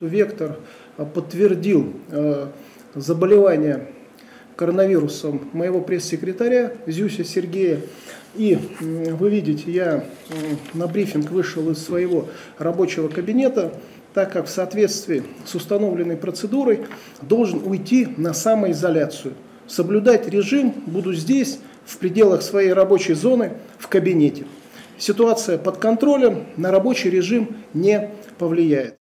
Вектор а, подтвердил а, заболевание коронавирусом моего пресс-секретаря Зюся Сергея. И вы видите, я на брифинг вышел из своего рабочего кабинета, так как в соответствии с установленной процедурой должен уйти на самоизоляцию. Соблюдать режим буду здесь, в пределах своей рабочей зоны, в кабинете. Ситуация под контролем, на рабочий режим не повлияет.